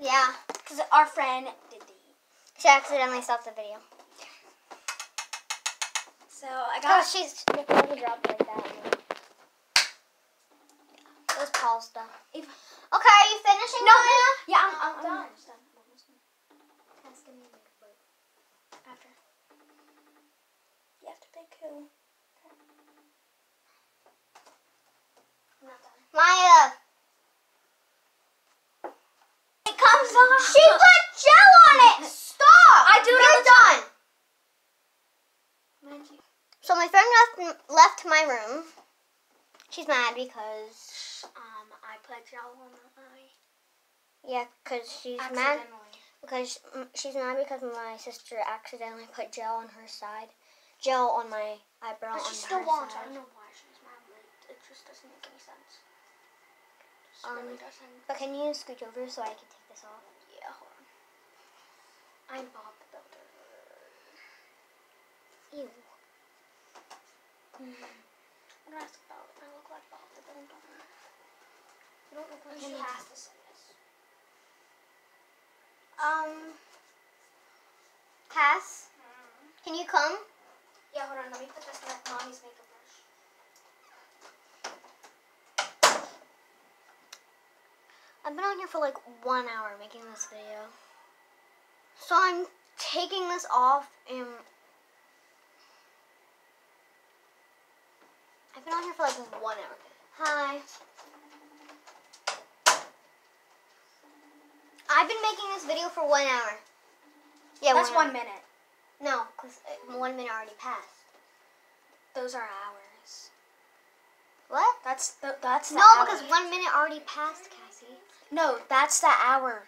Yeah. Because our friend did the. She accidentally stopped the video. So I got. Oh, she's the phone dropped like that. It was Paul's stuff. If- Okay, are you finishing? No, Maya? Yeah, I'm, I'm, I'm Done. done. I'm almost done. Ask. After. You have to pick who. I'm not done. Maya. Off. She put gel on it. Stop. I do it You're done. So my friend left left my room. She's mad because Um, I put gel on my eye. yeah, because she's mad because she's mad because my sister accidentally put gel on her side, gel on my eyebrow But she still wants. I don't know why she's mad. Like, it just doesn't make any sense. Um, really. But can you scooch over so I can take this off? On. I'm Bob the Builder. Ew. I'm gonna ask about I look like Bob the Builder. You don't look like She has to say this. Um, Cass, can you come? Yeah, hold on. Let me put this in mommy's makeup I've been on here for like one hour making this video. So I'm taking this off and I've been on here for like one hour. Hi. I've been making this video for one hour. Yeah, That's one, one minute. No, because uh, one minute already passed. Those are hours. What? That's the that's No, hour. because one minute already passed. No, that's the hour.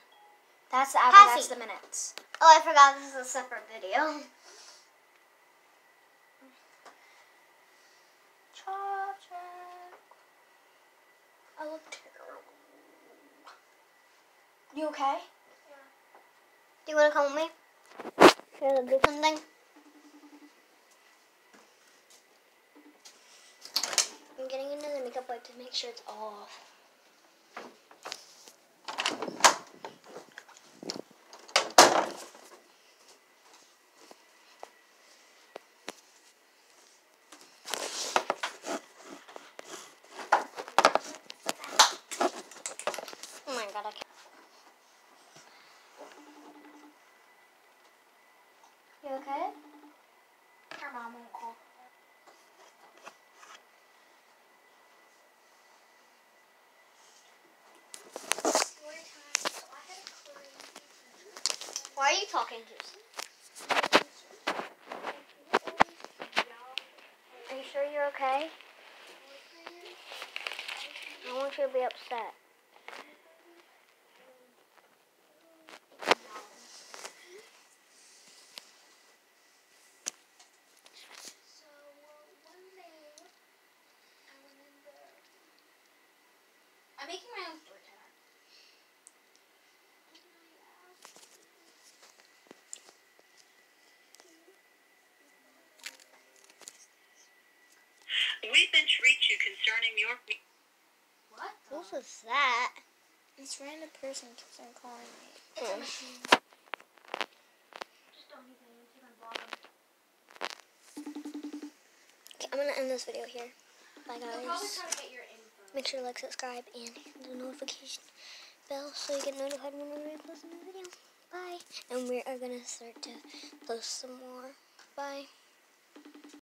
That's the hour. Cassie. That's the minutes. Oh, I forgot this is a separate video. I look terrible. You okay? Yeah. Do you want to come with me? You want to do something? I'm getting another makeup wipe to make sure it's off. Oh my god, I can't. You Why are you talking to? Are you sure you're okay? I want you to be upset. So one day, I remember. I'm making my own story time. We've been to reach you concerning your. What? What was that? This random person keeps on calling me. It's a machine. Just don't even even bother. Okay, I'm gonna end this video here. Bye They'll probably guys. try to get your info. Make sure to like, subscribe, and hit the notification bell so you get notified whenever I post a new video. Bye. And we are gonna start to post some more. Bye.